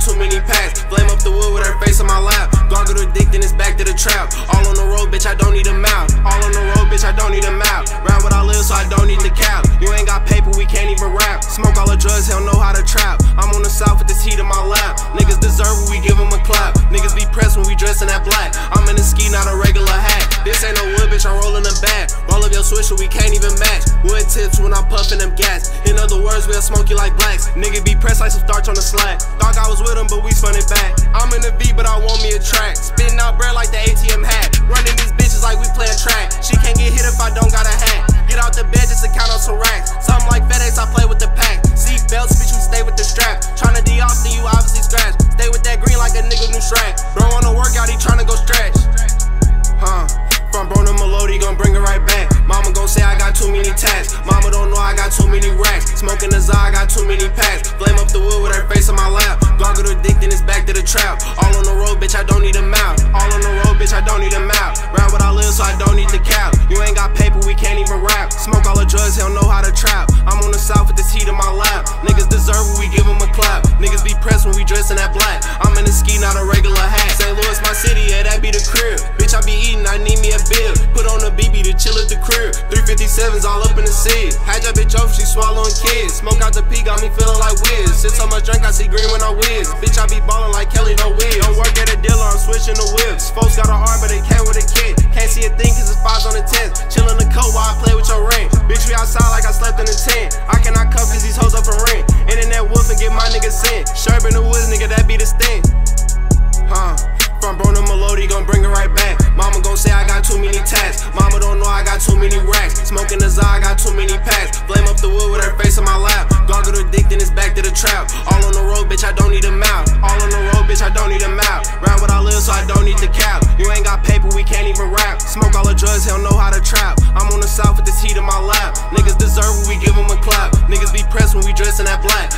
too many packs. Flame up the wood with her face on my lap. dick addicted, it's back to the trap. All on the road, bitch, I don't need a mouth. All on the road, bitch, I don't need a mouth. Round what I live, so I don't need the cap. You ain't got paper, we can't even rap. Smoke all the drugs, hell know how to trap. I'm on the south with this heat in my lap. Niggas deserve it, we give them a clap. Niggas be pressed when we dress in that black. I'm in a ski, not a regular hat. This ain't no wood, bitch, I'm rolling a bag. Roll up your swisher, we can't even match. Wood tips when I'm puffing them gas. We'll smoke you like blacks. Nigga be pressed like some starch on the slack. Thought I was with him, but we spun it back. I'm in the V, but I want me a track. Trap. All on the road, bitch, I don't need a mouth. All on the road, bitch, I don't need a mouth. Round what I live, so I don't need the cap. You ain't got paper, we can't even rap. Smoke all the drugs, hell know how to trap. I'm on the south with this heat in my lap. Niggas deserve it, we give them a clap. Niggas be pressed when we dress in that black. I'm in a ski, not a regular hat. St. Louis, my city, yeah, that be the crib. Bitch, I be eating, I need me a bill. Put on a BB to chill at the crib. 357s all up in the seat. Had that bitch off, she swallowing kids. Smoke out the P, got me feeling like Wiz. Sit so much drink, I see green when I whiz. Bitch, I be ballin' like switching the whips. Folks got a heart, but they came with a kid. Can't see a thing, cause it's fives on the tens. Chillin' the coat while I play with your ring. Bitch, we outside like I slept in a tent. I cannot cuff cause these hoes up for rent. Internet wolf and get my niggas sent. Sherb in the woods, nigga, that be the sting. Huh. From bro to Melody, gon' bring it right back. Mama gon' say I got too many tats. Mama don't know I got too many racks. Smoking the I got too many packs. Flame up the wood with her face on my lap. Goggle addicted, it's back to the trap. All on the road, bitch, I don't need a mouth. don't know how to trap. I'm on the south with this heat in my lap. Niggas deserve when we give them a clap. Niggas be pressed when we dress in that black.